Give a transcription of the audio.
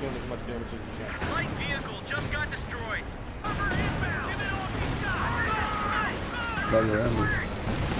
doing as much damage as you can. Light vehicle just got destroyed. Cover inbound. Give it all she's got. Got ambulance.